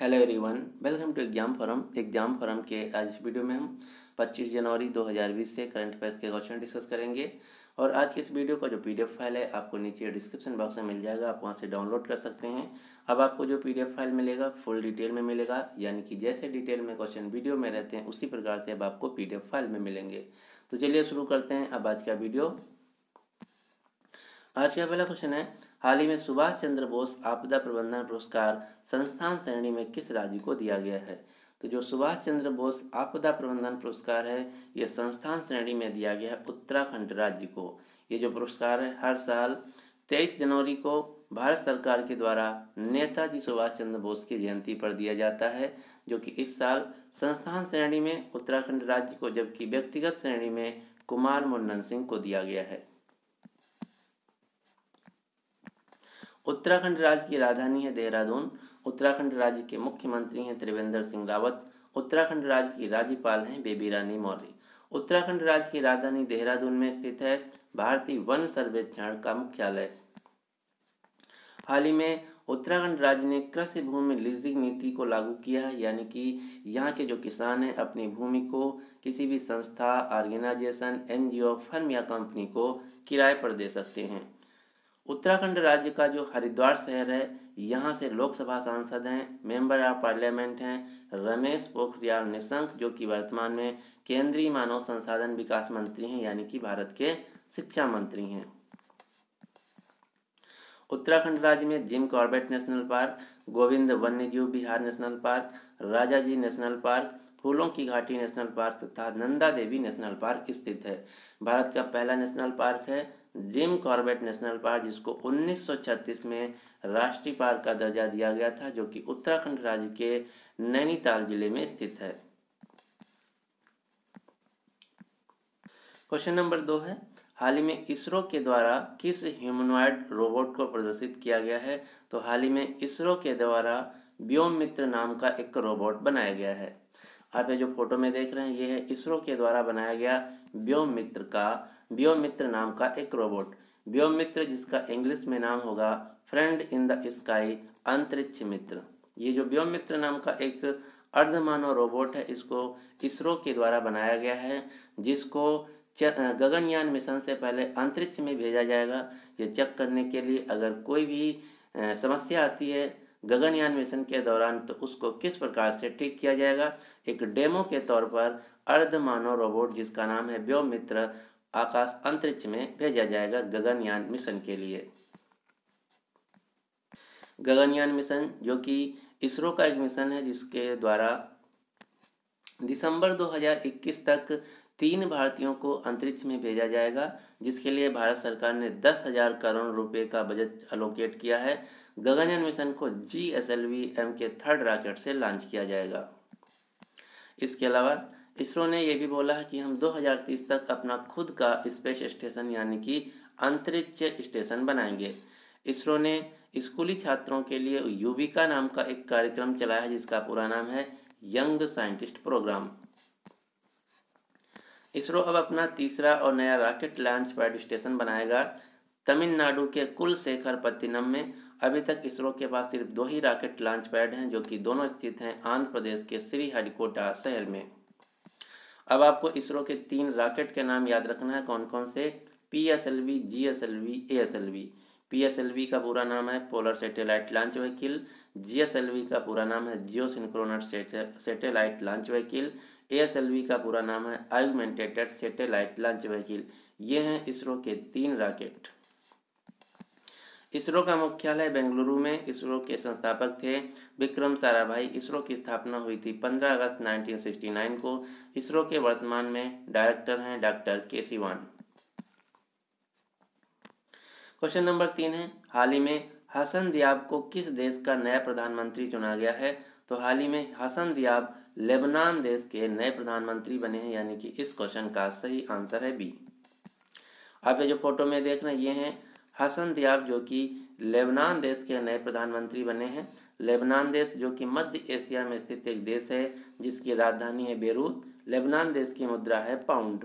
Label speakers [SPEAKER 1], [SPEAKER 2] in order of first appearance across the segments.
[SPEAKER 1] Hello everyone, welcome to exam forum. Exam forum के आज इस वीडियो में हम 25 जनवरी 2020 से करंट अफेयर्स के क्वेश्चन डिस्कस करेंगे। और आज की इस वीडियो का जो पीडीएफ फ़ाइल है, आपको नीचे डिस्क्रिप्शन बॉक्स में मिल जाएगा, आप वहाँ से डाउनलोड कर सकते हैं। अब आपको जो पीडीएफ फ़ाइल मिलेगा, फुल डिटेल में मिलेगा, यानी कि जैसे डिटेल में क्वेश्चन वीडियो में रहते हैं, उसी प्रकार से अब आपको पीडीएफ फ़ाइल में मिलेंगे। तो चलिए शुरू करते हैं अब आज का वीडियो। आज का पहला क्वेश्चन है, हाल ही में सुभाष चंद्र बोस आपदा प्रबंधन पुरस्कार संस्थान श्रेणी में किस राज्य को दिया गया है? तो जो सुभाष चंद्र बोस आपदा प्रबंधन पुरस्कार है यह संस्थान श्रेणी में दिया गया है उत्तराखंड राज्य को। ये जो पुरस्कार है, हर साल तेईस जनवरी को भारत सरकार के द्वारा नेताजी सुभाष चंद्र बोस की जयंती पर दिया जाता है, जो कि इस साल संस्थान श्रेणी में उत्तराखंड राज्य को, जबकि व्यक्तिगत श्रेणी में कुमार मुन्नन सिंह को दिया गया है। उत्तराखंड राज्य की राजधानी है देहरादून, उत्तराखंड राज्य के मुख्यमंत्री हैं त्रिवेंद्र सिंह रावत, उत्तराखंड राज्य की राज्यपाल हैं बेबी रानी मौर्य। उत्तराखंड राज्य की राजधानी देहरादून में स्थित है भारतीय वन सर्वेक्षण का मुख्यालय। हाल ही में उत्तराखंड राज्य ने कृषि भूमि लीजिंग नीति को लागू किया है, यानी कि यहाँ के जो किसान हैं अपनी भूमि को किसी भी संस्था, ऑर्गेनाइजेशन, एनजीओ, फर्म या कंपनी को किराए पर दे सकते हैं। उत्तराखंड राज्य का जो हरिद्वार शहर है, यहाँ से लोकसभा सांसद हैं, मेंबर ऑफ़ पार्लियामेंट हैं, रमेश पोखरियाल निशंक, जो कि वर्तमान में केंद्रीय मानव संसाधन विकास मंत्री हैं, यानी कि भारत के शिक्षा मंत्री हैं। उत्तराखंड राज्य में Jim Corbett national park, Govind वन्यजीव Vihar national park Raja ji national park, फूलों की घाटी नेशनल पार्क तथा नंदा देवी नेशनल पार्क स्थित है। भारत का पहला नेशनल पार्क है जिम कॉर्बेट नेशनल पार्क, जिसको 1936 में राष्ट्रीय पार्क का दर्जा दिया गया था, जो कि उत्तराखंड राज्य के नैनीताल ज़िले में स्थित है। क्वेश्चन नंबर दो है, हाल ही में इसरो के द्वारा किस ह्यूमनॉइड रोबोट को प्रदर्शित किया गया है? तो हाल ही में इसरो के द्वारा व्योम मित्र नाम का एक रोबोट बनाया गया है। आप ये जो फ़ोटो में देख रहे हैं, ये है इसरो के द्वारा बनाया गया व्योम मित्र का व्योम मित्र नाम का एक रोबोट व्योम मित्र जिसका इंग्लिश में नाम होगा फ्रेंड इन द स्काई अंतरिक्ष मित्र. ये जो व्योम मित्र नाम का एक अर्धमानव रोबोट है, इसको इसरो के द्वारा बनाया गया है, जिसको गगनयान मिशन से पहले अंतरिक्ष में भेजा जाएगा. ये चेक करने के लिए अगर कोई भी समस्या आती है गगनयान मिशन के दौरान तो उसको किस प्रकार से ठीक किया जाएगा? एक डेमो के तौर पर अर्ध मानव रोबोट, जिसका नाम है व्योम मित्र आकाश अंतरिक्ष में भेजा जाएगा गगनयान मिशन के लिए। गगनयान मिशन, जो कि इसरो का एक मिशन है, जिसके द्वारा दिसंबर 2021 तक तीन भारतीयों को अंतरिक्ष में भेजा जाएगा, जिसके लिए भारत सरकार ने दस हज़ार करोड़ रुपए का बजट अलोकेट किया है। गगनयान मिशन को G S L V M के थर्ड रॉकेट से लॉन्च किया जाएगा। इसके अलावा, इसरो ने यह भी बोला है कि हम 2030 तक अपना खुद का स्पेस स्टेशन यानी कि अंतरिक्ष स्टेशन बनाएँगे। इसरो ने स्कूली छात्रों के लिए युविका नाम का एक कार्यक्रम चलाया है, जिसका पूरा नाम है यंग साइंटिस्ट प्रोग्राम इसरो अब अपना तीसरा और नया रॉकेट लॉन्च पैड स्टेशन बनाएगा। तमिलनाडु के कुल शेखर पत्तिनम में अभी तक इसरो के पास सिर्फ़ दो ही रॉकेट लॉन्च पैड हैं, जो कि दोनों स्थित हैं आंध्र प्रदेश के श्री हरिकोटा शहर में। अब आपको इसरो के तीन रॉकेट के नाम याद रखना है। कौन कौन से? P S L V G S L V A S L V P S L V का पूरा नाम है polar satellite launch vehicle. G S L V का पूरा नाम है geosynchronous satellite launch vehicle. A S L V का पूरा नाम है आयुमेंटेटेड सैटेलाइट लॉन्च व्हीकिल ये हैं इसरो के तीन रॉकेट इसरो का मुख्यालय बेंगलुरु में इसरो के संस्थापक थे विक्रम साराभाई। इसरो की स्थापना हुई थी 15 अगस्त 1969 को। इसरो के वर्तमान में डायरेक्टर हैं डॉक्टर के सिवान क्वेश्चन नंबर तीन है, हाल ही में हसन दियाब को किस देश का नया प्रधानमंत्री चुना गया है? तो हाल ही में हसन दियाब लेबनान देश के नए प्रधानमंत्री बने हैं, यानी कि इस क्वेश्चन का सही आंसर है बी आप ये जो फ़ोटो में देख रहे हैं, ये हैं हसन दियाब जो कि लेबनान देश के नए प्रधानमंत्री बने हैं। लेबनान देश जो कि मध्य एशिया में स्थित एक देश है, जिसकी राजधानी है बेरूत। लेबनान देश की मुद्रा है पाउंड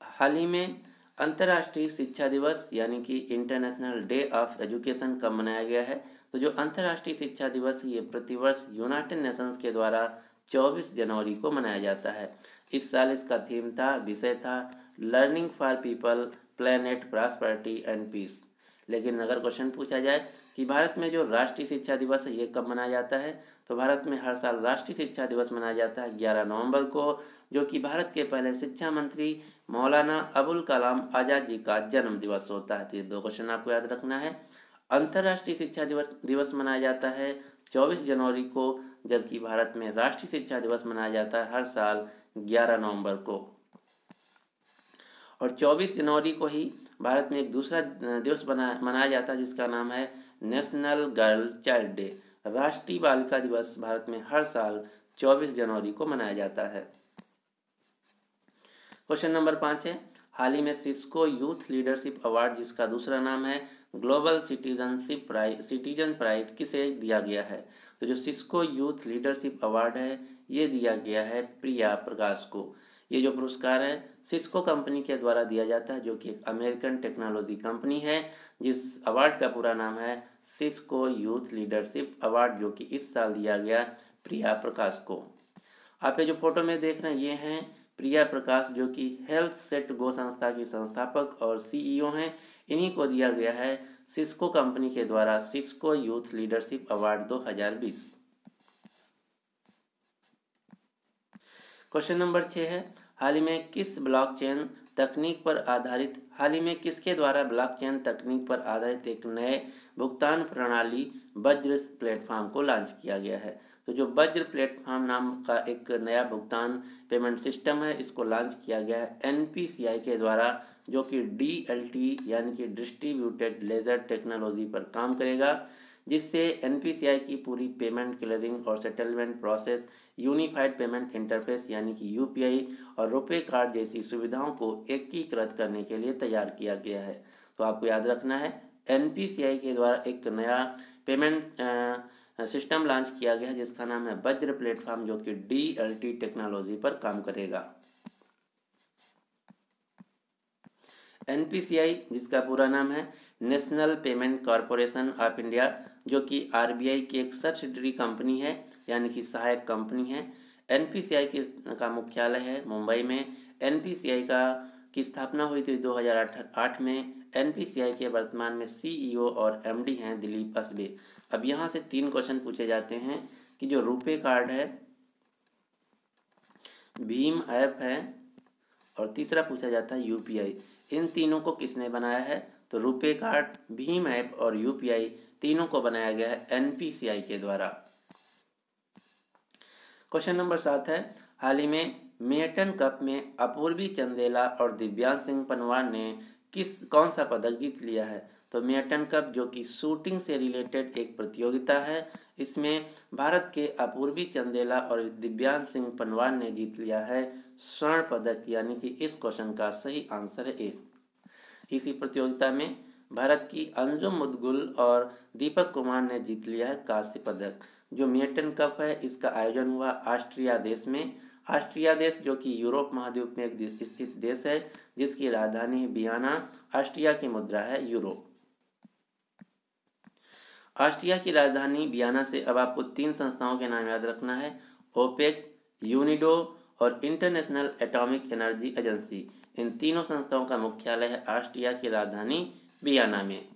[SPEAKER 1] हाल ही में अंतर्राष्ट्रीय शिक्षा दिवस, यानी कि इंटरनेशनल डे ऑफ़ एजुकेशन कब मनाया गया है? तो जो अंतर्राष्ट्रीय शिक्षा दिवस ये प्रतिवर्ष यूनाइटेड नेशंस के द्वारा 24 जनवरी को मनाया जाता है। इस साल इसका थीम था, विषय था learning for people planet prosperity and peace लेकिन अगर क्वेश्चन पूछा जाए कि भारत में जो राष्ट्रीय शिक्षा दिवस है, ये कब मनाया जाता है? तो भारत में हर साल राष्ट्रीय शिक्षा दिवस मनाया जाता है ग्यारह नवंबर को, जो कि भारत के पहले शिक्षा मंत्री मौलाना अबुल कलाम आज़ाद जी का जन्म दिवस होता है। तो ये दो क्वेश्चन आपको याद रखना है। अंतर्राष्ट्रीय शिक्षा दिवस दिवस मनाया जाता है 24 जनवरी को, जबकि भारत में राष्ट्रीय शिक्षा दिवस मनाया जाता है हर साल 11 नवंबर को। और 24 जनवरी को ही भारत में एक दूसरा दिवस मनाया जाता है, जिसका नाम है नेशनल गर्ल चाइल्ड डे। राष्ट्रीय बालिका दिवस भारत में हर साल 24 जनवरी को मनाया जाता है। क्वेश्चन नंबर पाँच है। हाल ही में सिस्को यूथ लीडरशिप अवार्ड, जिसका दूसरा नाम है global citizenship prize citizen prize, किसे दिया गया है? तो जो सिस्को यूथ लीडरशिप अवार्ड है, ये दिया गया है प्रिया प्रकाश को। ये जो पुरस्कार है, सिस्को कंपनी के द्वारा दिया जाता है, जो कि एक अमेरिकन टेक्नोलॉजी कंपनी है, जिस अवार्ड का पूरा नाम है सिस्को यूथ लीडरशिप अवार्ड, जो कि इस साल दिया गया प्रिया प्रकाश को। आप ये जो फ़ोटो में देख रहे हैं, ये हैं प्रिया प्रकाश, जो कि हेल्थ सेट गो संस्था की संस्थापक और सीईओ हैं। इन्हीं को दिया गया है सिस्को कंपनी के द्वारा, Cisco youth leadership award 2020 question number छः है, हाल ही में किस ब्लॉकचेन तकनीक पर आधारित, हाल ही में किसके द्वारा ब्लॉकचेन तकनीक पर आधारित एक नए भुगतान प्रणाली वज्र प्लेटफॉर्म को लॉन्च किया गया है? तो जो वज्र प्लेटफॉर्म नाम का एक नया भुगतान पेमेंट सिस्टम है, इसको लॉन्च किया गया है एन पी सी आई के द्वारा, जो कि डी एल टी यानी कि डिस्ट्रीब्यूटेड लेजर टेक्नोलॉजी पर काम करेगा, जिससे एन पी सी आई की पूरी पेमेंट क्लियरिंग और settlement process unified payment interface यानी कि यूपीआई और रुपे कार्ड जैसी सुविधाओं को एकीकृत करने के लिए तैयार किया गया है। तो आपको याद रखना है एन पी सी आई के द्वारा एक नया पेमेंट सिस्टम लॉन्च किया गया है, जिसका नाम है वज्र प्लेटफॉर्म जो कि डीएलटी टेक्नोलॉजी पर काम करेगा। एनपीसीआई जिसका पूरा नाम है national payment corporation of India जो कि आरबीआई की एक सब्सिडरी कंपनी है, यानी कि सहायक कंपनी है। एनपीसीआई की, का मुख्यालय है मुंबई में। एनपीसीआई का, की स्थापना हुई थी 2008 में। एनपीसीआई के वर्तमान में सीईओ और एमडी हैं दिलीप असबे। अब यहाँ से तीन क्वेश्चन पूछे जाते हैं कि जो रुपे कार्ड है, भीम ऐप है, और तीसरा पूछा जाता है यूपीआई इन तीनों को किसने बनाया है? तो रुपे कार्ड, भीम ऐप और यूपीआई तीनों को बनाया गया है एनपीसीआई के द्वारा। क्वेश्चन नंबर सात है। हाल ही में मेटन कप में अपूर्वी चंदेला और दिव्यांग सिंह पनवार ने किस, कौन सा पदक जीत लिया है? तो मेटन कप जो कि शूटिंग से रिलेटेड एक प्रतियोगिता है, इसमें भारत के अपूर्वी चंदेला और दिव्यांश सिंह पनवार ने जीत लिया है स्वर्ण पदक, यानी कि इस क्वेश्चन का सही आंसर है ए। इसी प्रतियोगिता में भारत की अंजुम मुदगुल और दीपक कुमार ने जीत लिया है कांस्य पदक। जो मेटन कप है, इसका आयोजन हुआ ऑस्ट्रिया देश में ऑस्ट्रिया देश, जो कि यूरोप महाद्वीप में एक स्थित देश है, जिसकी राजधानी बियाना ऑस्ट्रिया की मुद्रा है यूरो ऑस्ट्रिया की राजधानी बियाना से अब आपको तीन संस्थाओं के नाम याद रखना है, ओपेक, यूनिडो और इंटरनेशनल एटॉमिक एनर्जी एजेंसी। इन तीनों संस्थाओं का मुख्यालय है ऑस्ट्रिया की राजधानी बियाना में।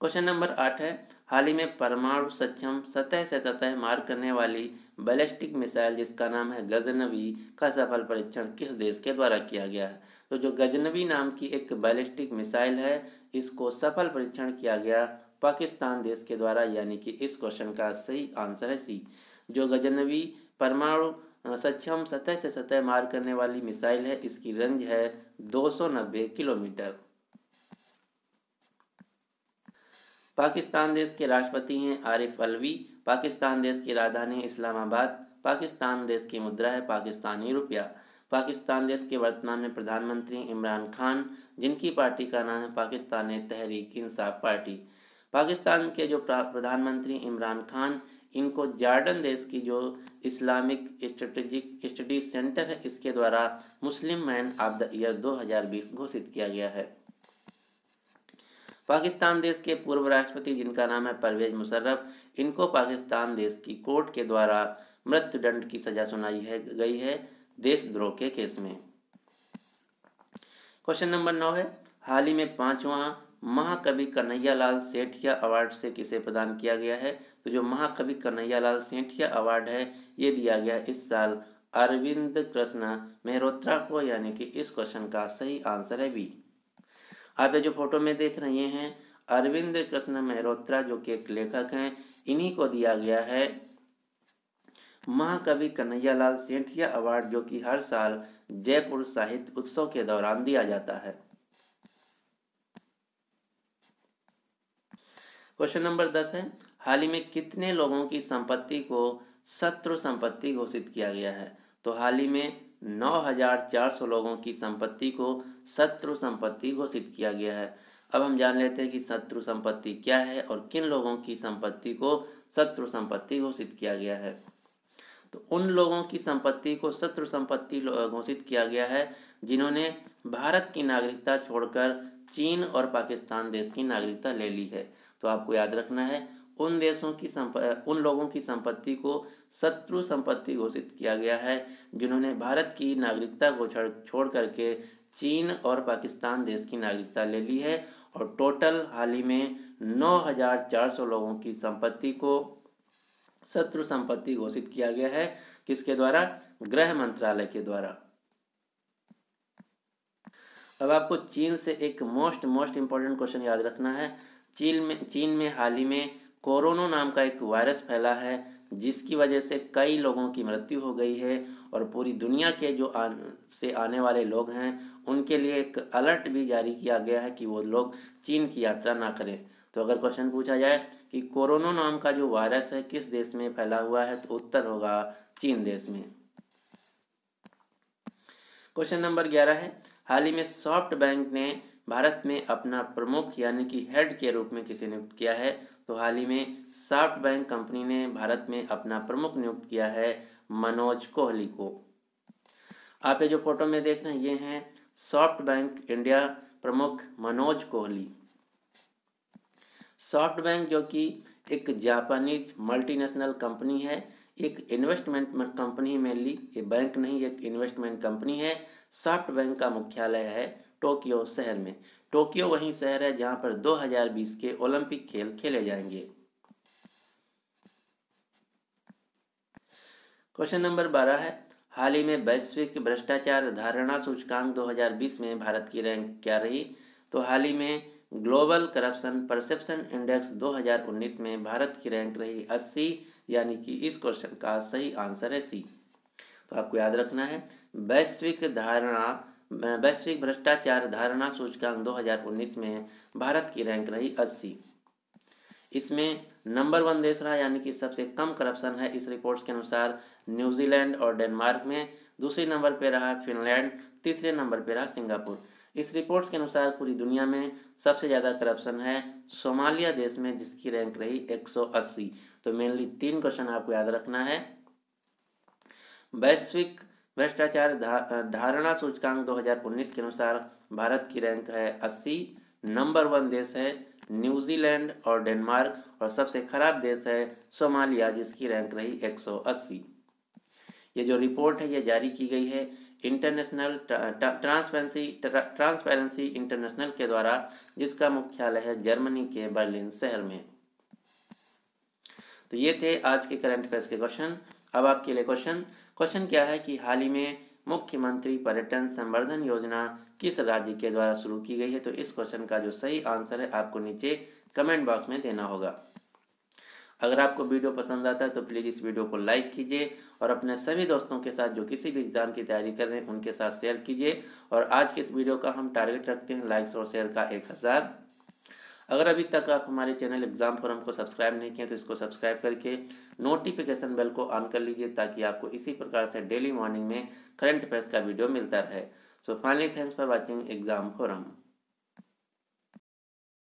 [SPEAKER 1] क्वेश्चन नंबर आठ है हाल ही में परमाणु सक्षम सतह से सतह मार करने वाली बैलिस्टिक मिसाइल, जिसका नाम है गजनवी, का सफल परीक्षण किस देश के द्वारा किया गया है? तो जो गजनवी नाम की एक बैलिस्टिक मिसाइल है, इसको सफल परीक्षण किया गया पाकिस्तान देश के द्वारा, यानी कि इस क्वेश्चन का सही आंसर है सी। जो गजनवी परमाणु सक्षम सतह से सतह मार करने वाली मिसाइल है, इसकी रेंज है 290 किलोमीटर। पाकिस्तान देश के राष्ट्रपति हैं आरिफ अलवी, पाकिस्तान देश की राजधानी इस्लामाबाद, पाकिस्तान देश की मुद्रा है पाकिस्तानी रुपया। पाकिस्तान देश के वर्तमान में प्रधानमंत्री इमरान खान, जिनकी पार्टी का नाम है पाकिस्तान तहरीक इंसाफ पार्टी। पाकिस्तान के जो प्रधानमंत्री इमरान खान, इनको जार्डन देश की जो इस्लामिक स्ट्रेटेजिक, स्टडी सेंटर है, इसके द्वारा Muslim man of the year 2020 घोषित किया गया है। पाकिस्तान देश के पूर्व राष्ट्रपति, जिनका नाम है परवेज मुशर्रफ इनको पाकिस्तान देश की कोर्ट के द्वारा मृत्युदंड की सजा सुनाई है, गई है देशद्रोह के केस में। क्वेश्चन नंबर नौ है, हाल ही में पांचवा महाकवि कन्हैया लाल सेठिया अवार्ड से किसे प्रदान किया गया है? तो जो महाकवि कन्हैया लाल सेठिया अवार्ड है, ये दिया गया इस साल अरविंद कृष्ण मेहरोत्रा को, यानी कि इस क्वेश्चन का सही आंसर है बी। आप ये जो फ़ोटो में देख रहे हैं, अरविंद कृष्ण मेहरोत्रा, जो कि एक लेखक हैं, इन्हीं को दिया गया है। महाकवि कन्हैया लाल सेठिया अवार्ड, जो कि हर साल जयपुर साहित्य उत्सव के दौरान दिया जाता है। क्वेश्चन नंबर दस है, हाल ही में कितने लोगों की संपत्ति को शत्रु संपत्ति घोषित किया गया है? तो हाल ही में 9,400 लोगों की संपत्ति को शत्रु संपत्ति घोषित किया गया है। अब हम जान लेते हैं कि शत्रु संपत्ति क्या है और किन लोगों की संपत्ति को शत्रु संपत्ति घोषित किया गया है। तो उन लोगों की संपत्ति को शत्रु संपत्ति घोषित किया गया है जिन्होंने भारत की नागरिकता छोड़कर चीन और पाकिस्तान देश की नागरिकता ले ली है। तो आपको याद रखना है उन देशों की संप उन लोगों की संपत्ति को शत्रु संपत्ति घोषित किया गया है जिन्होंने भारत की नागरिकता को छोड़ करके चीन और पाकिस्तान देश की नागरिकता ले ली है और टोटल हाल ही में 9,400 लोगों की संपत्ति को शत्रु संपत्ति घोषित किया गया है। किसके द्वारा? गृह मंत्रालय के द्वारा। अब आपको चीन से एक मोस्ट मोस्ट इम्पोर्टेंट क्वेश्चन याद रखना है। चीन में चीन में हाल ही में कोरोना नाम का एक वायरस फैला है जिसकी वजह से कई लोगों की मृत्यु हो गई है और पूरी दुनिया के जो आ, से आने वाले लोग हैं उनके लिए एक अलर्ट भी जारी किया गया है कि वो लोग चीन की यात्रा ना करें। तो अगर क्वेश्चन पूछा जाए कि कोरोना नाम का जो वायरस है किस देश में फैला हुआ है तो उत्तर होगा चीन देश में। क्वेश्चन नंबर ग्यारह है हाल ही में सॉफ्ट बैंक ने भारत में अपना प्रमुख यानी कि हेड के रूप में किसे नियुक्त किया है तो हाल ही में सॉफ्ट बैंक कंपनी ने भारत में अपना प्रमुख नियुक्त किया है मनोज कोहली को। आप ये जो फ़ोटो में देख रहे हैं, ये हैं सॉफ्ट बैंक इंडिया प्रमुख मनोज कोहली। सॉफ्ट बैंक जो कि एक जापानीज मल्टीनेशनल कंपनी है, एक इन्वेस्टमेंट कंपनी मेनली ये बैंक नहीं, एक इन्वेस्टमेंट कंपनी है। सॉफ्ट बैंक का मुख्यालय है टोक्यो शहर में। टोक्यो वही शहर है जहाँ पर 2020 के ओलंपिक खेल खेले जाएँगे। क्वेश्चन नंबर बारह है। हाल ही में वैश्विक भ्रष्टाचार धारणा सूचकांक 2020 में भारत की रैंक क्या रही? तो हाल ही में ग्लोबल करप्शन परसेप्शन इंडेक्स 2019 में भारत की रैंक रही 80 यानी कि इस क्वेश्चन का सही आंसर है सी। तो आपको याद रखना है, वैश्विक धारणा वैश्विक भ्रष्टाचार धारणा सूचकांक 2019 में भारत की रैंक रही 80 इसमें नंबर वन देश रहा, यानी कि सबसे कम करप्शन है इस रिपोर्ट्स के अनुसार न्यूजीलैंड और डेनमार्क में। दूसरे नंबर पर रहा फिनलैंड, तीसरे नंबर पर रहा सिंगापुर। इस रिपोर्ट्स के अनुसार पूरी दुनिया में सबसे ज़्यादा करप्शन है सोमालिया देश में, जिसकी रैंक रही 180 तो मेनली तीन क्वेश्चन आपको याद रखना है। वैश्विक भ्रष्टाचार धारणा सूचकांक 2019 के अनुसार भारत की रैंक है 80 नंबर वन देश है न्यूजीलैंड और डेनमार्क और सबसे खराब देश है सोमालिया, जिसकी रैंक रही 180 ये जो रिपोर्ट है, ये जारी की गई है इंटरनेशनल ट्रांसपेरेंसी ट्रांसपेरेंसी इंटरनेशनल के द्वारा, जिसका मुख्यालय है जर्मनी के बर्लिन शहर में। तो ये थे आज के करंट अफेयर्स के क्वेश्चन। अब आपके लिए क्वेश्चन क्वेश्चन क्या है कि हाल ही में मुख्यमंत्री पर्यटन संवर्धन योजना किस राज्य के द्वारा शुरू की गई है? तो इस क्वेश्चन का जो सही आंसर है आपको नीचे कमेंट बॉक्स में देना होगा। अगर आपको वीडियो पसंद आता है तो प्लीज़ इस वीडियो को लाइक कीजिए और अपने सभी दोस्तों के साथ जो किसी भी एग्ज़ाम की तैयारी कर रहे हैं, उनके साथ शेयर कीजिए। और आज के इस वीडियो का हम टारगेट रखते हैं लाइक्स और शेयर का एक हज़ार। अगर अभी तक आप हमारे चैनल एग्ज़ाम फोरम को सब्सक्राइब नहीं किए तो इसको सब्सक्राइब करके नोटिफिकेशन बेल को ऑन कर लीजिए, ताकि आपको इसी प्रकार से डेली मॉर्निंग में करंट अफेयर्स का वीडियो मिलता रहे। So finally thanks for watching exam forum